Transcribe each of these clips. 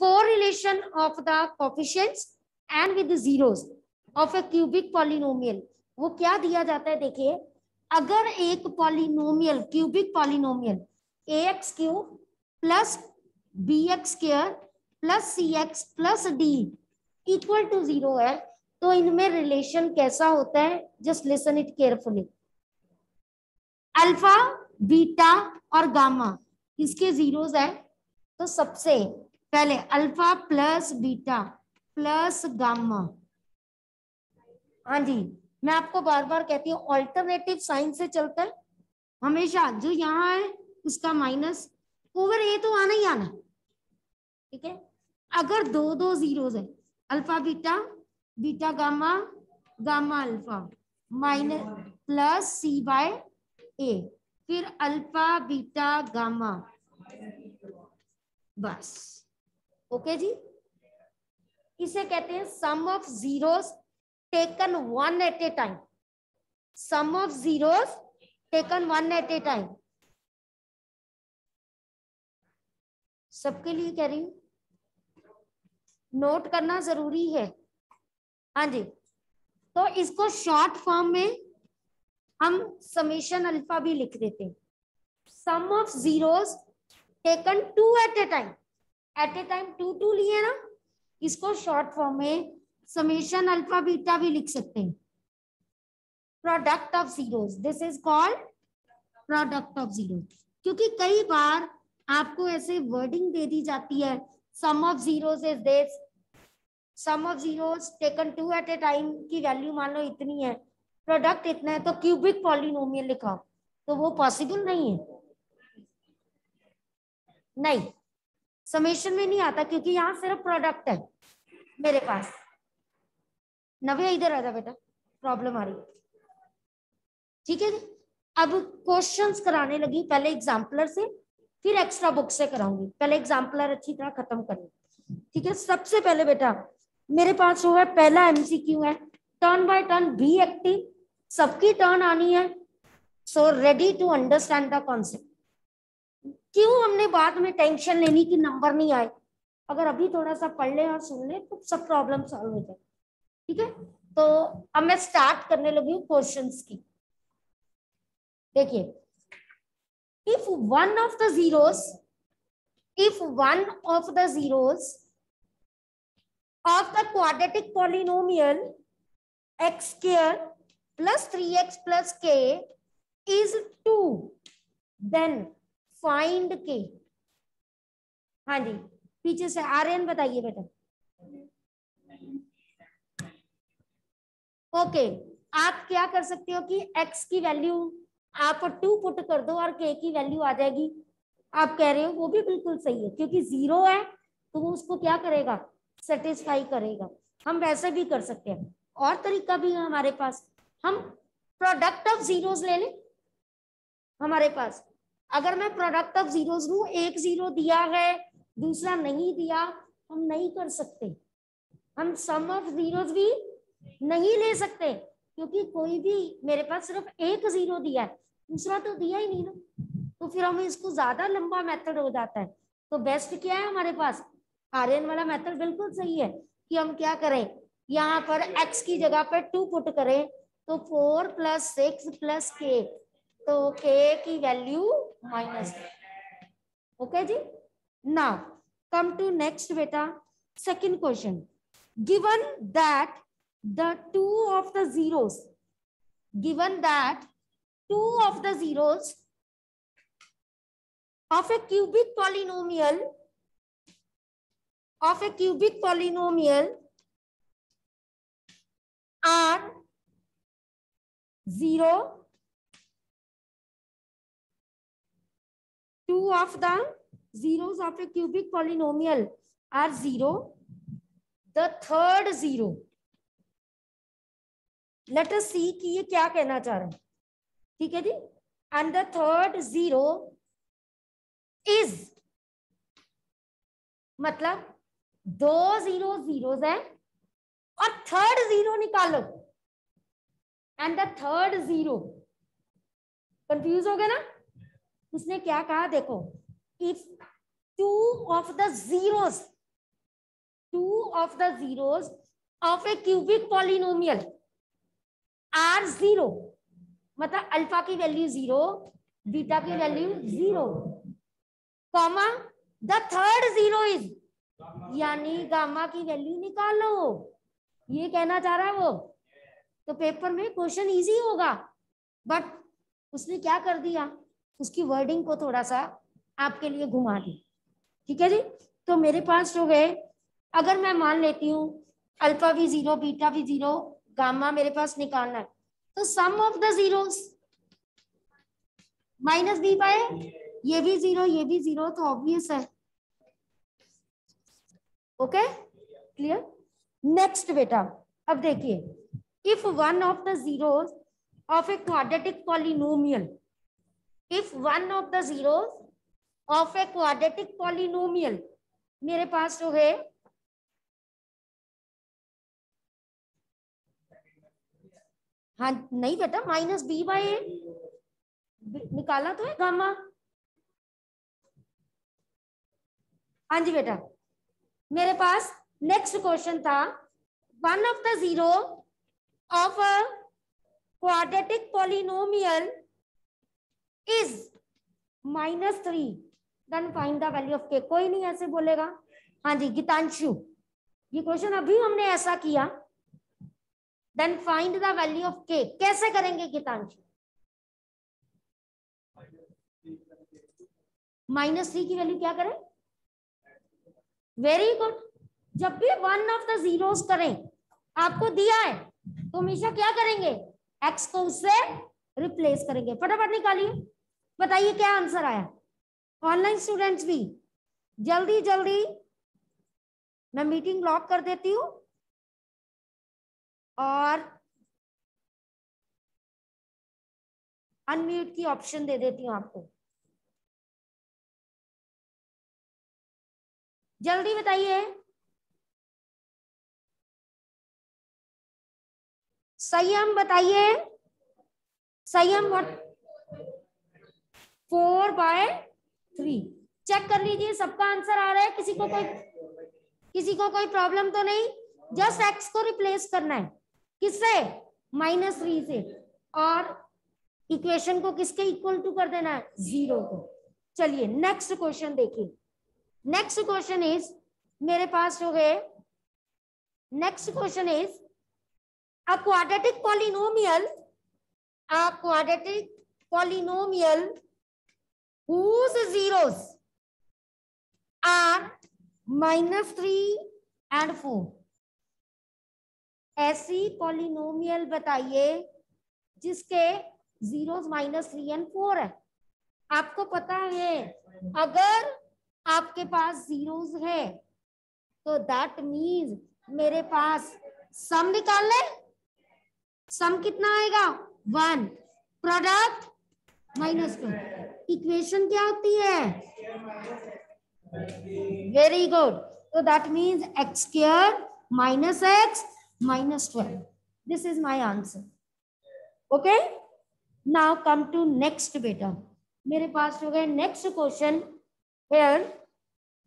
correlation of the coefficients and with the zeros of a cubic polynomial. जाता है? देखिए, अगर एक polynomial cubic polynomial A X cube plus B X square plus C X plus D equal to zero है तो इनमें relation कैसा होता है? Just listen it carefully alpha beta और गामा इसके जीरोस है तो सबसे पहले alpha plus beta plus gamma. हाँ जी, मैं आपको बार बार कहती हूँ ऑल्टरनेटिव साइन से चलता है हमेशा जो यहाँ है, उसका माइनस ओवर ए तो आना ही आना। ठीक है? अगर दो दो जीरोस है, alpha, beta beta, gamma gamma, alpha minus plus C by A फिर अल्फ़ा, बीटा, गामा। बस। ओके जी? इसे कहते हैं sum of zeros taken one at a time sum of zeros taken one at a time सबके लिए कह रही हूँ। नोट करना ज़रूरी है। हाँ जी। तो इसको शॉर्ट फॉर्म में हम समेशन अल्फ़ा भी लिख देते हैं। Sum of zeros taken two at a time at a time two two लिए ना? इसको शॉर्ट फॉर्म में समेशन अल्फ़ा बीटा भी लिख सकते हैं। Product of zeros this is called product of zero क्योंकि कई बार आपको ऐसे वर्डिंग दे दी जाती है sum of zeros is this sum of zeros taken two at a time की वैल्यू मान लो इतनी है प्रोडक्ट इतना है तो क्यूबिक पॉलिनोमियल लिखा तो वो पॉसिबल नहीं है। नहीं। समेशन में नहीं आता क्योंकि यहाँ सिर्फ़ प्रोडक्ट है मेरे पास। नवे इधर आ जा बेटा प्रॉब्लम आ रही ठीक है अब क्वेश्चंस कराने लगी, पहले एग्जाम्पलर से, फिर एक्स्ट्रा बुक से कराऊँगी। पहले एग्जाम्पलर अच्छी तरह खत्म करनी ठीक है? सबसे पहले बेटा, मेरे पास जो है, पहला एमसीक्यू है। Turn by turn be active सबकी टर्न आनी है। So ready to understand the concept क्यों हमने बाद में टेंशन लेनी कि नंबर नहीं आए? अगर अभी थोड़ा सा पढ़ ले और सुन ले तो सब प्रॉब्लम सॉल्व हो जाए ठीक है? तो अब मैं स्टार्ट करने लगी हूँ क्वेश्चन की। देखिए if one of the zeros if one of the zeros of the quadratic polynomial x square plus 3x plus k is 2 then find के। हाँ जी पीछे से आर्यन, बताइए बेटा। ओके आप क्या कर सकते हो कि x की वैल्यू आप टू पुट कर दो और k की वैल्यू आ जाएगी। आप कह रहे हो, वो भी बिल्कुल सही है, क्योंकि ज़ीरो है तो वो उसको क्या करेगा? सेटिस्फाई करेगा। हम वैसे भी कर सकते हैं। और तरीका भी है हमारे पास। हम प्रोडक्ट ऑफ़ जीरोस ले लें। हमारे पास। अगर मैं प्रोडक्ट ऑफ़ जीरोस लू एक ज़ीरो दिया है, दूसरा नहीं दिया, हम नहीं कर सकते। हम सम ऑफ़ जीरोस भी नहीं ले सकते, क्योंकि कोई भी मेरे पास सिर्फ़ एक ज़ीरो दिया है। दूसरा तो दिया ही नहीं ना। तो फिर हमें इसको ज़्यादा लंबा मेथड हो जाता है। तो बेस्ट क्या है हमारे पास? आर्यन वाला मेथड बिल्कुल सही है कि हम क्या करें? यहाँ पर एक्स की जगह पर टू पुट करें तो फोर प्लस सिक्स प्लस के तो k की वैल्यू माइनस ओके जी? नाउ कम टू नेक्स्ट बेटा second question given that the two of the zeros given that two of the zeros of a cubic polynomial, of a cubic polynomial are 0 two of the zeros of a cubic polynomial are 0 the third zero let us see कि ये क्या कहना चाह रहे हैं ठीक है जी and the third zero is मतलब दो ज़ीरो जीरोस है और थर्ड ज़ीरो निकालो and the third zero confuse हो गया ना उसने क्या कहा? देखो if two of the zeros two of the zeros of a cubic polynomial are zero मतलब अल्फ़ा की वैल्यू ज़ीरो बीटा की value zero comma the third zero is यानी गामा की वैल्यू निकालो। ये कहना चाह रहा है वो? तो पेपर में क्वेश्चन इजी होगा। बट उसने क्या कर दिया? उसकी वर्डिंग को थोड़ा सा आपके लिए घुमा दी। ठीक है जी? तो मेरे पास जो है, अगर मैं मान लेती हूँ अल्फ़ा भी ज़ीरो बीटा भी ज़ीरो गामा मेरे पास निकालना है तो sum of the zeros minus B by ये भी ज़ीरो ये भी ज़ीरो तो ऑब्वियस है। ओके क्लियर नेक्स्ट बेटा, अब देखिए if one of the zeros of a quadratic polynomial if one of the zeros of a quadratic polynomial मेरे पास जो है हाँ नहीं बेटा माइनस बी ए निकाला तो है गामा हाँ जी बेटा, मेरे पास नेक्स्ट क्वेश्चन था one of the zero of quadratic polynomial is minus three then find the value of K कोई नहीं ऐसे बोलेगा। हाँ जी, गीतांशु, ये क्वेश्चन अभी हमने ऐसा किया। Then find the value of K कैसे करेंगे गीतांशु? माइनस थ्री की वैल्यू क्या करें? वेरी गुड जब भी वन ऑफ़ द जीरोस करें, आपको दिया है तो हमेशा क्या करेंगे? एक्स को उससे रिप्लेस करेंगे। फटाफट निकालिए। बताइए क्या आंसर आया? ऑनलाइन स्टूडेंट्स भी। जल्दी जल्दी। मैं मीटिंग लॉक कर देती हूँ। और अनम्यूट की ऑप्शन दे देती हूँ आपको। जल्दी बताइए। संयम बताइए। Sanyam what four by three check कर लीजिए, सबका आंसर आ रहा है? किसी को कोई किसी को कोई प्रॉब्लम तो नहीं? जस्ट एक्स को रिप्लेस करना है। किससे? माइनस थ्री से। और इक्वेशन को किसके इक्वल टू कर देना है? ज़ीरो को। चलिए नेक्स्ट क्वेश्चन देखिए। नेक्स्ट क्वेश्चन इज़ मेरे पास हो गए next question is a quadratic polynomial a quadratic polynomial whose zeros are minus three and four ऐसी पॉलिनोमियल बताइए, जिसके zeros minus three and four है। आपको पता है, अगर आपके पास जीरोस है तो दैट मीन्स मेरे पास सम निकाल ले। सम कितना आएगा? One product minus two equation क्या होती है? वेरी गुड तो that means X square minus X minus twelve this is my answer okay now come to next बेटा मेरे पास हो गए next question here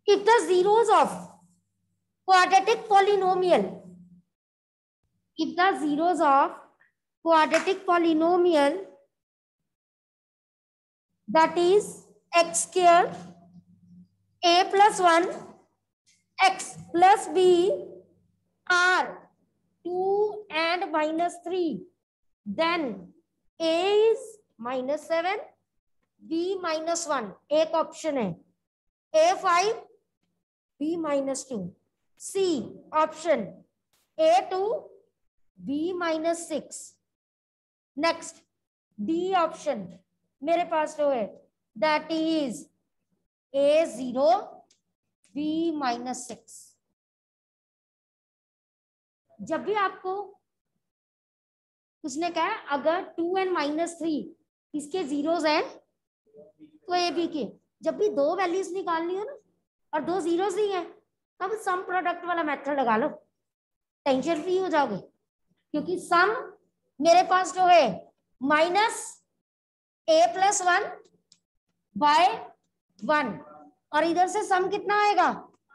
if the zeros of quadratic polynomial, if the zeros of quadratic polynomial that is x square a plus 1 x plus b are 2 and minus 3 then a is minus 7 b minus 1 एक option है a 5 b minus 2 c option a 2 b minus 6 next d option मेरे पास जो है। That is A zero B minus six जब भी आपको उसने कहा, अगर टू एंड माइनस थ्री इसके जीरोस हैं तो ए बी के। जब भी दो वैल्यूज़ निकालनी हो ना, और दो जीरोस ही हैं, तब सम प्रोडक्ट वाला मेथड लगा लो। टेंशन फ्री हो जाओगे, क्योंकि सम मेरे पास जो है minus A plus one by one और इधर से सम कितना आएगा?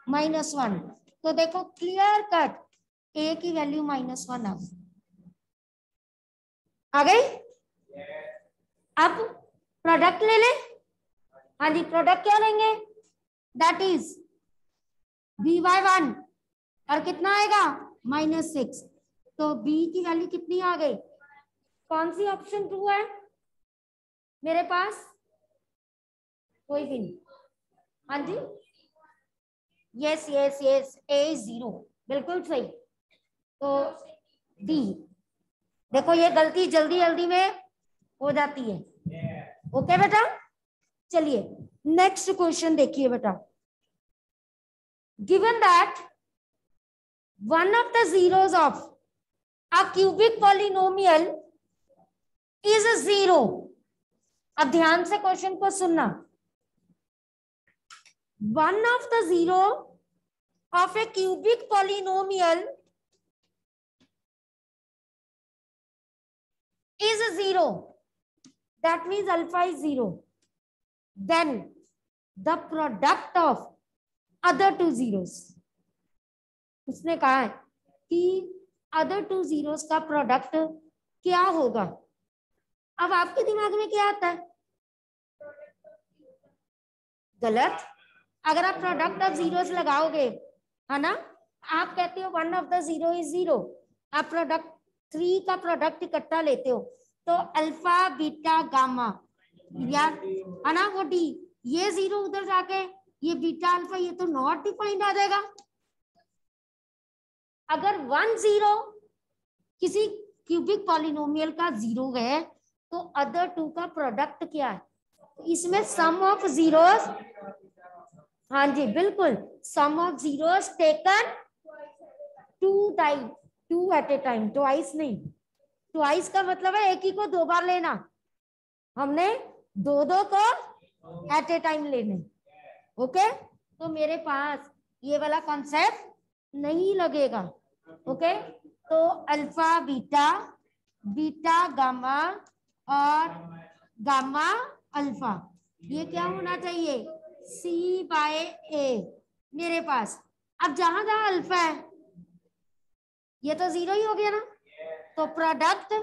माइनस वन तो देखो क्लियर कट ए की वैल्यू माइनस वन आ गई। आ गई? अब प्रोडक्ट ले ले। हाँ जी प्रोडक्ट क्या लेंगे? That is B by one और कितना आएगा? माइनस सिक्स तो बी की वैल्यू कितनी आ गई? कौन सी ऑप्शन ट्रू है? मेरे पास कोई भी नहीं। हाँ जी? Yes yes yes A zero बिल्कुल सही। तो डी देखो, ये गलती जल्दी जल्दी में हो जाती है। ओके बेटा? चलिए नेक्स्ट क्वेश्चन देखिए बेटा। Given that one of the zeros of a cubic polynomial is a zero अब ध्यान से क्वेश्चन को सुनना one of the zero of a cubic polynomial is a zero. That means alpha is zero. Then the product of other two. उसने कहा है कि other two zeros का प्रोडक्ट क्या होगा अब आपके दिमाग में क्या आता है गलत? अगर आप प्रोडक्ट ऑफ़ जीरोस लगाओगे, है ना? आप कहते हो one of the zero is zero आप प्रोडक्ट थ्री का प्रोडक्ट इकट्ठा लेते हो तो अल्फ़ा बीटा गामा यार है ना, वो डी ये ज़ीरो उधर जाके, ये बीटा अल्फ़ा ये तो नॉट डिफाइंड आ जाएगा। अगर वन ज़ीरो किसी क्यूबिक पॉलिनोमियल का ज़ीरो है तो अदर टू का प्रोडक्ट क्या है? इसमें सम ऑफ़ जीरोस हाँ जी, बिल्कुल sum of taken two time two at a time twice नहीं। ट्वाइस का मतलब है एक ही को दो बार लेना। हमने दो दो को एट ए टाइम लेने। ओके? तो मेरे पास ये वाला कॉन्सेप्ट नहीं लगेगा। ओके? तो अल्फ़ा बीटा बीटा गामा और गामा अल्फ़ा। ये क्या होना चाहिए? सी बाय ए मेरे पास। अब जहाँ जहाँ अल्फ़ा है, ये तो ज़ीरो ही हो गया ना? तो प्रोडक्ट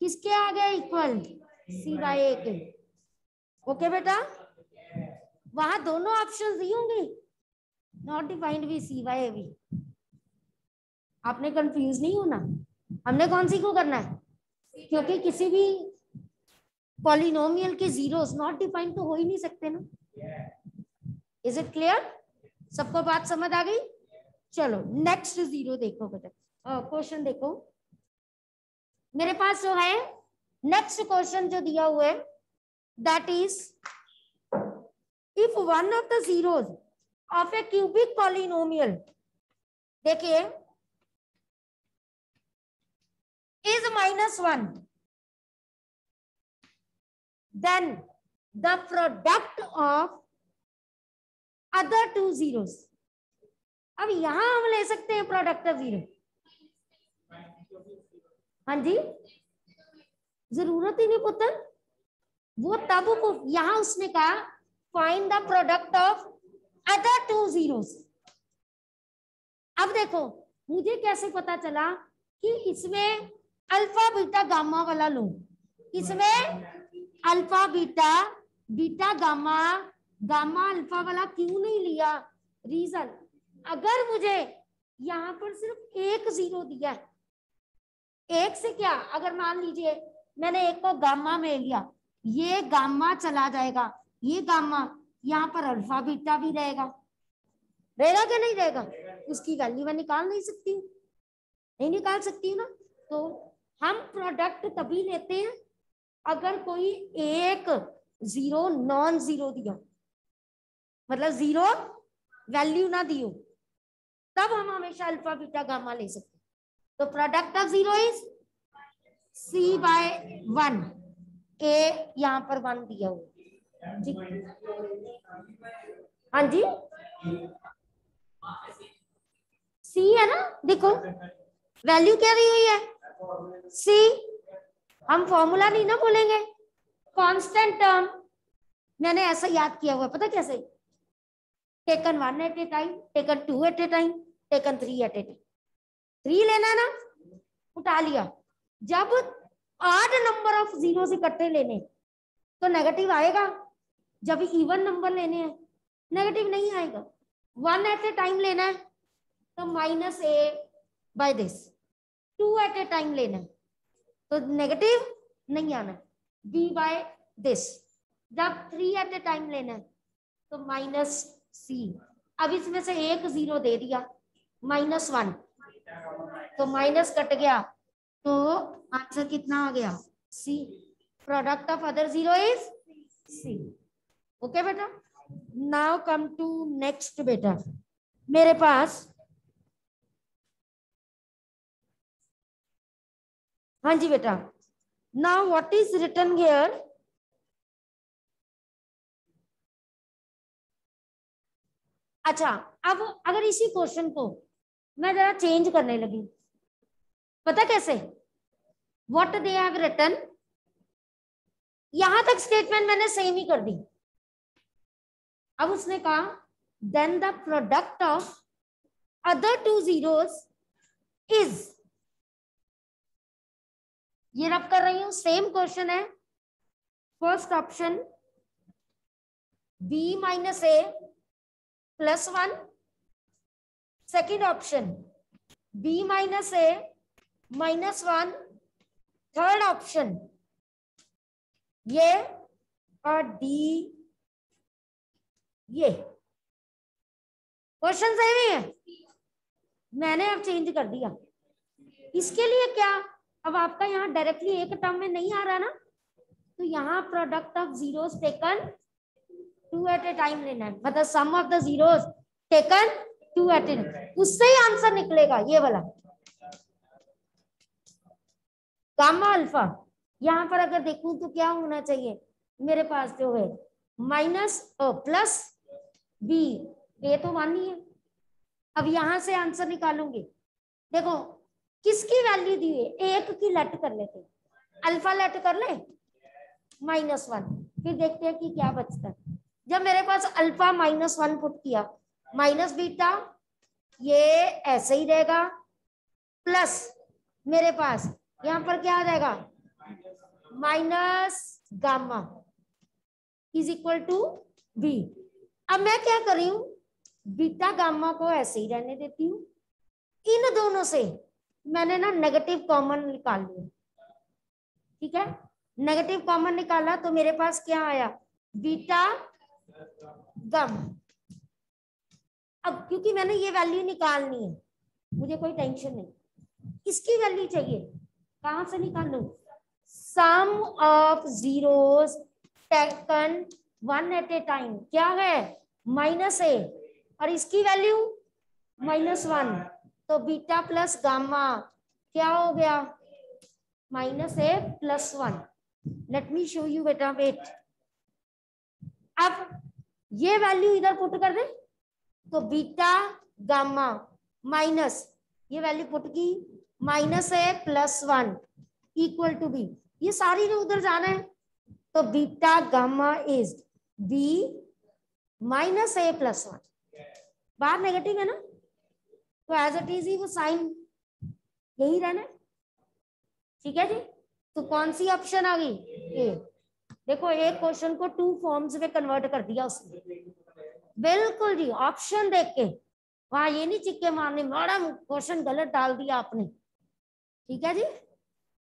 किसके आ गया इक्वल सी बाई ए के। ओके बेटा? वहाँ दोनों ऑप्शन दी होंगी। नॉट डिफाइंड भी सी बाई ए भी। आपने कंफ्यूज नहीं होना? हमने कौन सी को करना है? क्योंकि किसी भी पॉलिनोमियल के जीरोस नॉट डिफाइंड तो हो ही नहीं सकते ना। इज़ इट क्लियर सबको बात समझ आ गई? चलो नेक्स्ट ज़ीरो देखो बेटा। क्वेश्चन देखो। मेरे पास जो है नेक्स्ट क्वेश्चन जो दिया हुआ है that is if one of the zeros of a cubic polynomial देखिए is minus one then the product of other two zeros अब यहाँ हम ले सकते हैं प्रोडक्ट ऑफ़ ज़ीरो हाँ जी? ज़रूरत ही नहीं पुत्र। वो तब को यहाँ उसने कहा find the product of other two zeros अब देखो, मुझे कैसे पता चला कि इसमें अल्फ़ा बीटा गामा वाला लो? इसमें alpha, beta beta, gamma gamma, alpha वाला क्यों नहीं लिया? रीजन अगर मुझे यहाँ पर सिर्फ़ एक ज़ीरो दिया है, एक से क्या? अगर मान लीजिए मैंने एक को गामा में लिया, ये गामा चला जाएगा, ये गामा यहाँ पर अल्फ़ा, बीटा भी रहेगा। रहेगा क्या नहीं रहेगा? उसकी वैल्यू मैं निकाल नहीं सकती। हूँ नहीं निकाल सकती हूँ ना? तो हम प्रोडक्ट तभी लेते हैं अगर कोई एक ज़ीरो नॉन ज़ीरो दिया मतलब ज़ीरो वैल्यू ना दियो, तब हम हमेशा अल्फ़ा बीटा गामा ले सकते तो product of zero is c by one a यहाँ पर वन दिया हुआ जी। हाँ जी। सी है ना? देखो। वैल्यू क्या दी हुई है? सी हम फॉर्मूला नहीं ना बोलेंगे। कांस्टेंट टर्म मैंने ऐसा याद किया हुआ, पता कैसे taken one at a time taken two at a time taken three at a time three लेना ना, उठा लिया। जब आठ नंबर ऑफ़ ज़ीरो इकट्ठे लेने तो नेगेटिव आएगा। जब इवन नंबर लेने हैं नेगेटिव नहीं आएगा। वन एट ए टाइम लेना है तो minus a by this two at a time लेना है। तो नेगेटिव नहीं आना बी बाय दिस जब थ्री एट ए टाइम लेना है तो माइनस सी अब इसमें से एक ज़ीरो दे दिया माइनस वन तो माइनस कट गया तो आंसर कितना आ गया? C product of other zero is c okay बेटा? नाउ कम टू नेक्स्ट बेटा। मेरे पास हाँ जी बेटा। Now what is return here अच्छा अब अगर इसी क्वेश्चन को मैं जरा चेंज करने लगी, पता कैसे? वॉट दे हैव रिटर्न यहाँ तक स्टेटमेंट मैंने सेम ही कर दी। अब उसने कहा then the product of other two zeros is ये रब कर रही हूँ सेम क्वेश्चन है। First option b minus a plus one second option b minus a minus one third option ये और डी ये। क्वेश्चन सही है? मैंने अब चेंज कर दिया। इसके लिए क्या? अब आपका यहाँ डायरेक्टली एक टर्म में नहीं आ रहा ना? तो यहाँ product of taken two at a time लेना है। मतलब sum of the zeros two at a उससे ही आंसर निकलेगा, ये वाला। गामा अल्फ़ा यहाँ पर अगर देखूँ तो क्या होना चाहिए? मेरे पास जो है माइनस प्लस बी ए तो ही है। अब यहाँ से आंसर निकालूँगी। देखो किसकी वैल्यू दी है? एक की लेट कर लेते अल्फ़ा लेट कर ले माइनस वन फिर देखते हैं कि क्या बचता है। जब मेरे पास अल्फ़ा माइनस वन पुट किया माइनस बीटा ये ऐसे ही रहेगा। प्लस मेरे पास, यहाँ पर क्या आ जाएगा? Minus gamma is equal to b अब मैं क्या कर रही हूँ? बीटा गामा को ऐसे ही रहने देती हूँ। इन दोनों से मैंने ना नेगेटिव कॉमन निकाल लिया। ठीक है? नेगेटिव कॉमन निकाला तो मेरे पास क्या आया? बीटा गम अब क्योंकि मैंने ये वैल्यू निकालनी है, मुझे कोई टेंशन नहीं। इसकी वैल्यू चाहिए? कहाँ से निकालू? Sum of zeros taken one at a time क्या है? माइनस ए और इसकी वैल्यू माइनस वन तो बीटा प्लस गामा, क्या हो गया? Minus a plus one. Let me show you बेटा वेट अब ये वैल्यू इधर पुट कर दे। तो बीटा गामा माइनस, ये वैल्यू पुट की minus a plus one equal to b ये सारी ने उधर जाना है तो beta gamma is b minus a plus one. बाहर नेगेटिव है ना? तो एज इट इज़ ही वो साइन यही रहना है। ठीक है जी? तो कौन सी ऑप्शन आ गई? ए देखो, एक क्वेश्चन को टू फॉर्म्स में कन्वर्ट कर दिया उसने। बिल्कुल जी ऑप्शन देख के। वहाँ ये नहीं चिक्के मारने मैडम क्वेश्चन गलत डाल दिया आपने। ठीक है जी?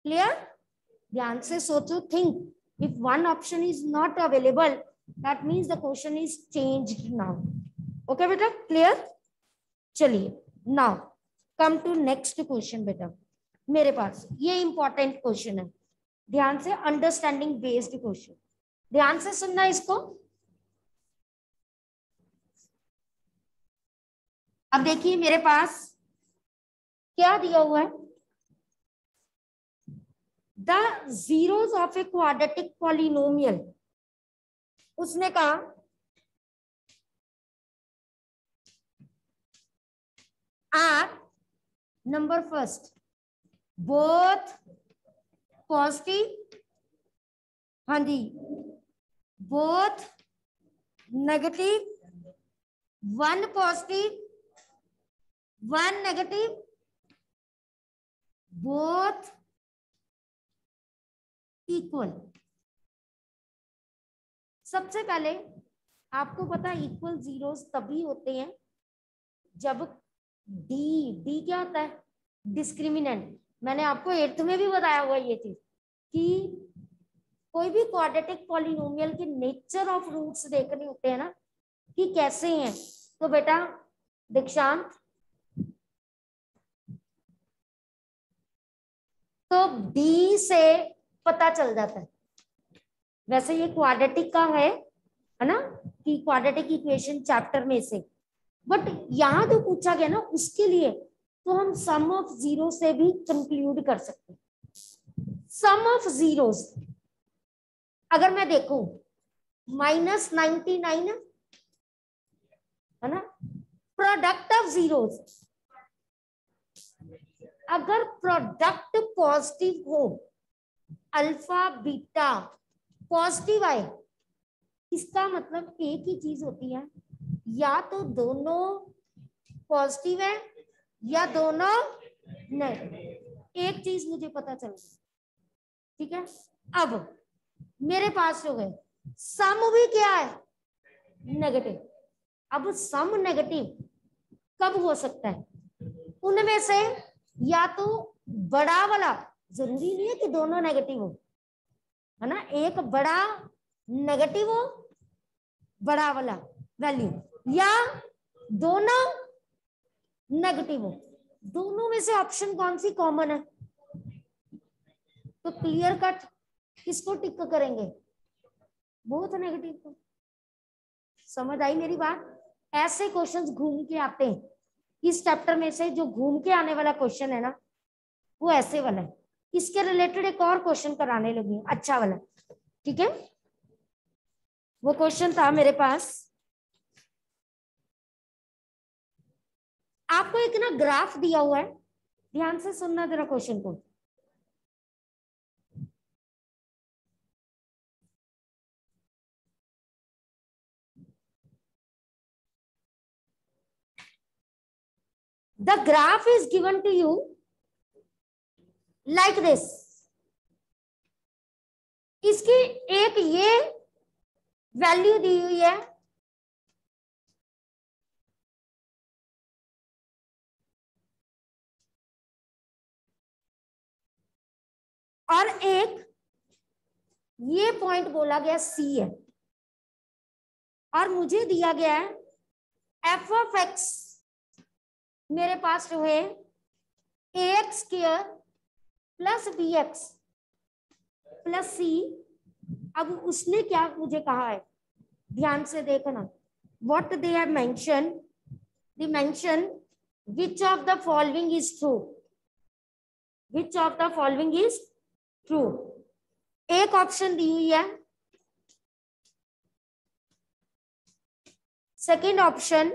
क्लियर ध्यान से सोचो think if one option is not available that means the question is changed now okay बेटा? क्लियर चलिए। Now come to next question बेटा। मेरे पास ये इंपॉर्टेंट क्वेश्चन है। ध्यान से अंडरस्टैंडिंग बेस्ड क्वेश्चन ध्यान से सुनना इसको। अब देखिए, मेरे पास क्या दिया हुआ है? The zeros of a quadratic polynomial उसने कहा are number first both positive हाँ जी both negative one positive one negative both equal सबसे पहले आपको पता इक्वल जीरोस तभी होते हैं जब डी डी क्या होता है? डिस्क्रिमिनेंट मैंने आपको एट्थ में भी बताया हुआ ये चीज़ कि कोई भी क्वाड्रेटिक पॉलिनोमियल के नेचर ऑफ़ रूट्स देखने होते हैं ना, कि कैसे हैं? तो बेटा, दीक्षांत। तो डी से पता चल जाता है। वैसे ये क्वाड्रेटिक का है है ना? कि क्वाड्रेटिक इक्वेशन चैप्टर में से। बट यहाँ जो पूछा गया ना, उसके लिए तो हम सम ऑफ़ ज़ीरो से भी कंक्लूड कर सकते सम ऑफ़ ज़ीरो अगर मैं देखू माइनस नाइनटी नाइन है ना? प्रोडक्ट ऑफ़ ज़ीरो अगर प्रोडक्ट पॉजिटिव हो अल्फ़ा बीटा पॉजिटिव आए, इसका मतलब एक ही चीज़ होती है या तो दोनों पॉजिटिव है या दोनों नहीं एक चीज़ मुझे पता चल गई। ठीक है? अब मेरे पास है सम भी क्या है? नेगेटिव अब सम नेगेटिव कब हो सकता है? उनमें से या तो बड़ा वाला, ज़रूरी नहीं है कि दोनों नेगेटिव हो, है ना? एक बड़ा नेगेटिव हो, बड़ा वाला वैल्यू या दोनों नेगेटिव हो। दोनों में से ऑप्शन कौन सी कॉमन है? तो क्लियर कट किसको टिक करेंगे? बहुत नेगेटिव को। समझ आई मेरी बात? ऐसे क्वेश्चंस घूम के आते हैं। इस चैप्टर में से जो घूम के आने वाला क्वेश्चन है ना, वो ऐसे वाला है। इसके रिलेटेड एक और क्वेश्चन कराने लगी अच्छा वाला। ठीक है? वो क्वेश्चन था मेरे पास। आपको एक ना ग्राफ दिया हुआ है, ध्यान से सुनना जरा क्वेश्चन को। The graph is given to you like this. इसकी एक ये वैल्यू दी हुई है और एक ये पॉइंट बोला गया सी है। और मुझे दिया गया है एफ़ ऑफ़ एक्स मेरे पास जो है a x square plus b x plus c अब उसने क्या मुझे कहा है? ध्यान से देखना। What they have mention the mention which of the following is true which of the following is true एक ऑप्शन दी हुई है. Second option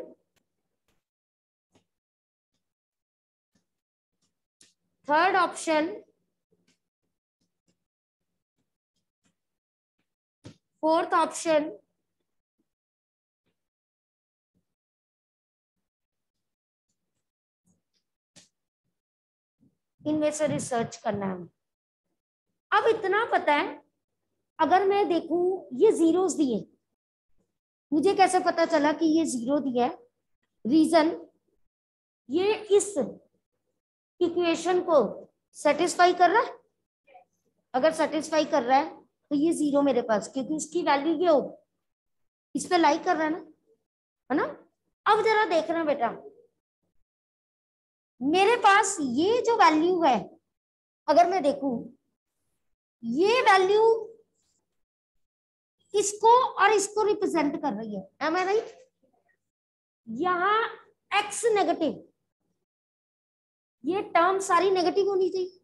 third option fourth option इनमें से रिसर्च करना है अब इतना पता है, अगर मैं देखूँ, ये जीरोस दिए मुझे कैसे पता चला कि ये ज़ीरो दिया है? रीजन ये इस इक्वेशन को सेटिस्फाई कर रहा है? अगर सेटिस्फाई कर रहा है तो ये ज़ीरो मेरे पास, क्योंकि उसकी वैल्यू ये हो। इस पे लाइक कर रहा है ना? है ना? अब जरा देखना बेटा। मेरे पास ये जो वैल्यू है, अगर मैं देखूँ ये वैल्यू इसको और इसको रिप्रेजेंट कर रही है? एम आई राइट यहाँ एक्स नेगेटिव ये टर्म सारी नेगेटिव होनी चाहिए।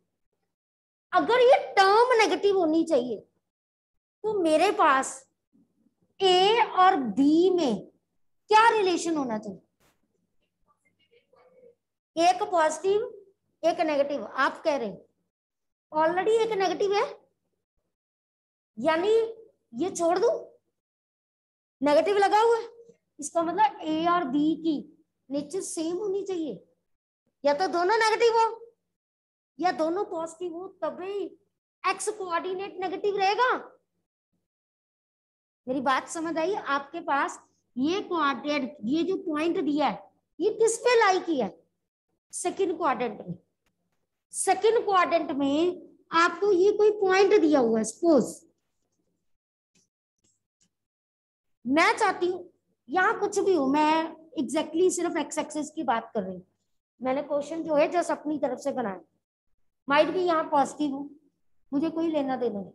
अगर ये टर्म नेगेटिव होनी चाहिए तो मेरे पास ए और बी में क्या रिलेशन होना चाहिए? एक पॉजिटिव एक नेगेटिव आप कह रहे ऑलरेडी एक नेगेटिव है। यानी ये छोड़ दू? नेगेटिव लगा हुआ है। इसका मतलब ए और बी की नेचर सेम होनी चाहिए। या तो दोनों नेगेटिव हो, या दोनों पॉजिटिव हो, तभी एक्स कोऑर्डिनेट नेगेटिव रहेगा। मेरी बात समझ आई? आपके पास ये कोऑर्डिनेट ये जो पॉइंट दिया है, ये किस पे लाई किया है? सेकंड क्वाड्रेंट में। सेकंड क्वाड्रेंट में आपको ये कोई पॉइंट दिया हुआ है सपोज़ मैं चाहती हूँ यहाँ कुछ भी हो, मैं एग्जैक्टली exactly सिर्फ़ एक्स एक्सेस की बात कर रही हूँ। मैंने क्वेश्चन जो है जस्ट अपनी तरफ़ से बनाया। माइट भी यहाँ पॉजिटिव हो, मुझे कोई लेना देना नहीं।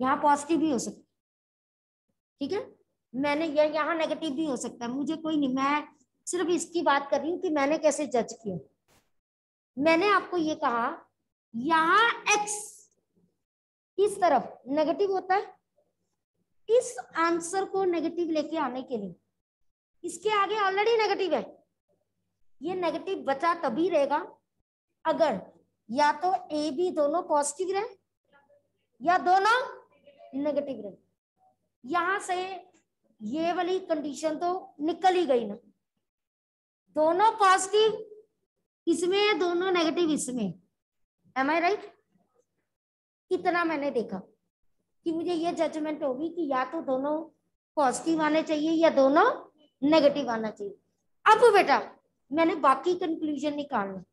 यहाँ पॉजिटिव भी हो सकता ठीक है? मैंने, ये यहाँ नेगेटिव भी हो सकता है, मुझे कोई नहीं। मैं सिर्फ़ इसकी बात कर रही हूँ कि मैंने कैसे जज किया। मैंने आपको ये कहा, यहाँ एक्स इस तरफ़ नेगेटिव होता है इस आंसर को नेगेटिव लेके आने के लिए। इसके आगे ऑलरेडी नेगेटिव है। ये नेगेटिव बचा तभी रहेगा अगर या तो ए बी दोनों पॉजिटिव रहे या दोनों नेगेटिव रहे। यहाँ से ये वाली कंडीशन तो निकल ही गई ना। दोनों पॉजिटिव इसमें दोनों नेगेटिव इसमें। एम आई राइट कितना मैंने देखा। कि मुझे ये जजमेंट होगी कि या तो दोनों पॉजिटिव आने चाहिए या दोनों नेगेटिव आना चाहिए। अब बेटा, मैंने बाकी कंक्लूजन निकालना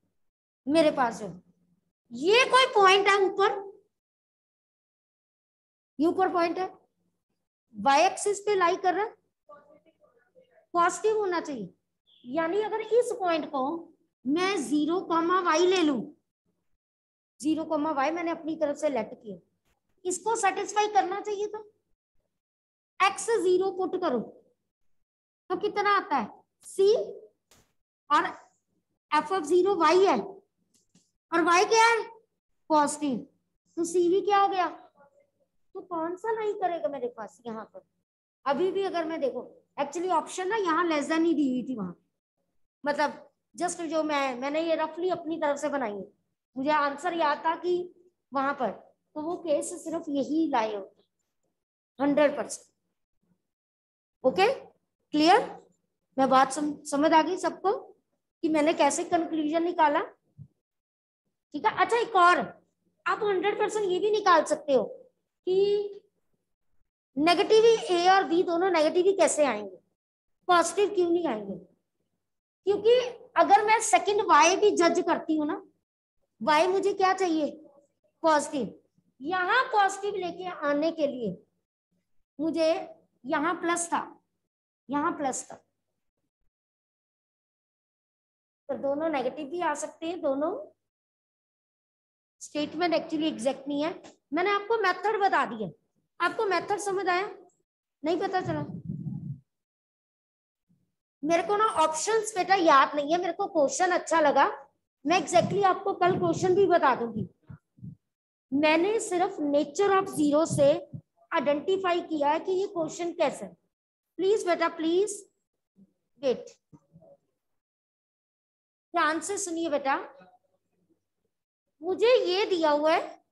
मेरे पास जो। ये कोई पॉइंट है ऊपर? ये ऊपर पॉइंट है? वाई एक्सिस पे लाई कर रहा है? पॉजिटिव होना चाहिए। यानी अगर इस पॉइंट को मैं ज़ीरो कॉमा वाई ले लू ज़ीरो कॉमा वाई मैंने अपनी तरफ़ से लेट किया। इसको सेटिस्फाई करना चाहिए तो एक्स ज़ीरो पुट करो। तो कितना आता है? सी और एफ़ ऑफ़ ज़ीरो वाई है। और वाई क्या है? पॉजिटिव तो सी भी क्या हो गया? तो कौन सा नहीं करेगा मेरे पास यहाँ पर? अभी भी अगर मैं देखो एक्चुअली ऑप्शन ना यहाँ लेस देन ही दी हुई थी वहाँ। मतलब जस्ट जो मैं, मैंने ये रफली अपनी तरफ़ से बनाई है। मुझे आंसर याद था कि वहाँ पर। तो वो केस सिर्फ़ यही लाए होते हंड्रेड परसेंट ओके क्लियर मैं बात सम, समझ आ गई सबको कि मैंने कैसे कंक्लूजन निकाला? ठीक है? अच्छा एक और। आप हंड्रेड परसेंट ये भी निकाल सकते हो कि नेगेटिव ए और बी दोनों नेगेटिव ही कैसे आएँगे? पॉजिटिव क्यों नहीं आएँगे? क्योंकि अगर मैं सेकंड वाई भी जज करती हूँ ना वाई मुझे क्या चाहिए? पॉजिटिव यहाँ पॉजिटिव लेके आने के लिए मुझे यहाँ प्लस था, यहाँ प्लस था। तो दोनों नेगेटिव भी आ सकते हैं, दोनों स्टेटमेंट एक्चुअली एग्जैक्ट नहीं है। मैंने आपको मेथड बता दिया। आपको मेथड समझ आया? नहीं पता चला। मेरे को ना ऑप्शंस बेटा याद नहीं है, मेरे को क्वेश्चन अच्छा लगा। मैं एग्जैक्टली exactly आपको कल क्वेश्चन भी बता दूँगी। मैंने सिर्फ़ नेचर ऑफ़ ज़ीरो से आइडेंटिफाई किया है कि ये क्वेश्चन कैसे प्लीज़ बेटा प्लीज़ वेट ध्यान से सुनिए बेटा। मुझे ये दिया हुआ है।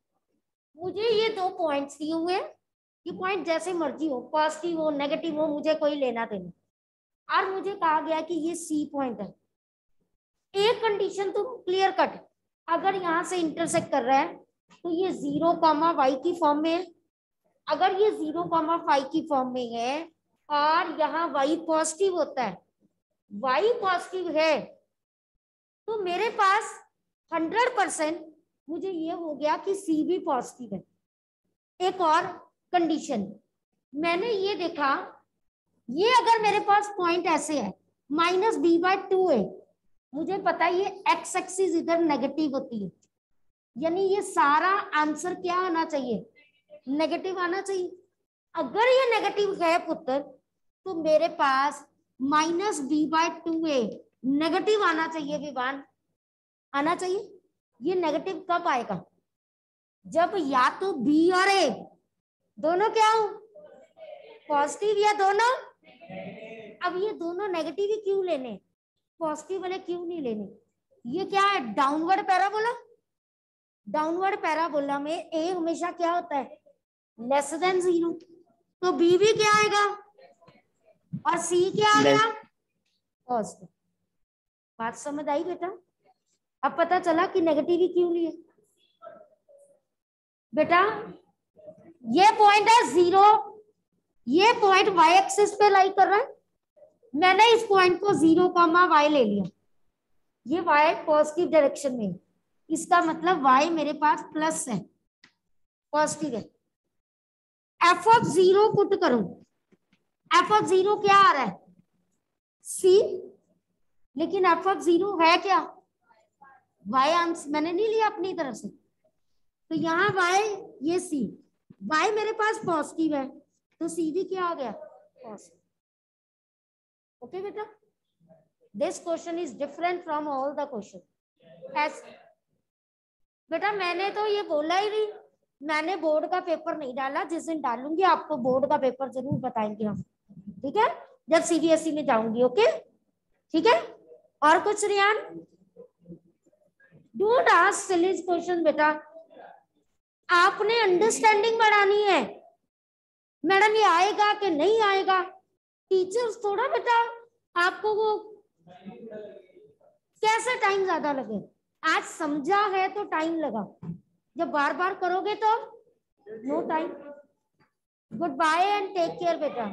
मुझे ये दो पॉइंट्स दिए हुए हैं। ये पॉइंट जैसे मर्ज़ी हो पॉजिटिव हो नेगेटिव हो, मुझे कोई लेना देना। और मुझे कहा गया कि ये सी पॉइंट है। एक कंडीशन तो क्लियर कट अगर यहाँ से इंटरसेक्ट कर रहा है तो ये ज़ीरो कॉमा वाई की फॉर्म में है। अगर ये ज़ीरो कॉमा फाइव की फॉर्म में है, और यहाँ वाई पॉजिटिव होता है वाई पॉजिटिव है तो मेरे पास हंड्रेड परसेंट मुझे ये हो गया कि सी भी पॉजिटिव है। एक और कंडीशन मैंने ये देखा, ये अगर मेरे पास पॉइंट ऐसे है माइनस बी बाय टू है, मुझे पता है ये एक्स एक्सिस इधर नेगेटिव होती है। यानी ये सारा आंसर क्या आना चाहिए? नेगेटिव आना चाहिए। अगर ये नेगेटिव है पुत्र तो मेरे पास minus b by two a negative आना चाहिए विवान। आना चाहिए। ये नेगेटिव कब आएगा? जब या तो बी और ए दोनों क्या हो? पॉजिटिव या दोनों? अब ये दोनों नेगेटिव ही क्यों लेने? पॉजिटिव वाले क्यों नहीं लेने? ये क्या है? डाउनवर्ड पैराबोला डाउनवर्ड पैराबोला में ए हमेशा क्या होता है? लेस देन ज़ीरो तो बी भी क्या आएगा? और सी क्या आ गया पॉजिटिव बात समझ आई बेटा? अब पता चला कि नेगेटिव ही क्यों लिए? बेटा ये पॉइंट है ज़ीरो ये पॉइंट वाई एक्सिस पे लाई कर रहा है। मैंने इस पॉइंट को ज़ीरो कॉमा वाई ले लिया। ये वाई पॉजिटिव डायरेक्शन में इसका मतलब वाई मेरे पास प्लस है। पॉजिटिव है। एफ़ ऑफ़ ज़ीरो पुट करो। एफ़ ऑफ़ ज़ीरो क्या आ रहा है? सी लेकिन एफ़ ऑफ़ ज़ीरो है क्या? वाई आंसर मैंने नहीं लिया अपनी तरफ़ से। तो यहाँ वाई ये सी वाई मेरे पास पॉजिटिव है। तो सी भी क्या आ गया? ओके बेटा? This question is different from all the question बेटा, मैंने तो ये बोला ही नहीं। मैंने बोर्ड का पेपर नहीं डाला, जिस दिन डालूँगी आपको बोर्ड का पेपर ज़रूर बताएँगे हम। ठीक है? जब सीबीएसई e में जाऊँगी ओके ठीक है? और कुछ Riyan don't ask silly question बेटा। आपने अंडरस्टैंडिंग बढ़ानी है। मैडम, ये आएगा कि नहीं आएगा? टीचर्स थोड़ा बेटा, आपको वो कैसे टाइम ज़्यादा लगे? आज समझा है तो टाइम लगा। जब बार बार करोगे तो no time goodbye and take care बेटा।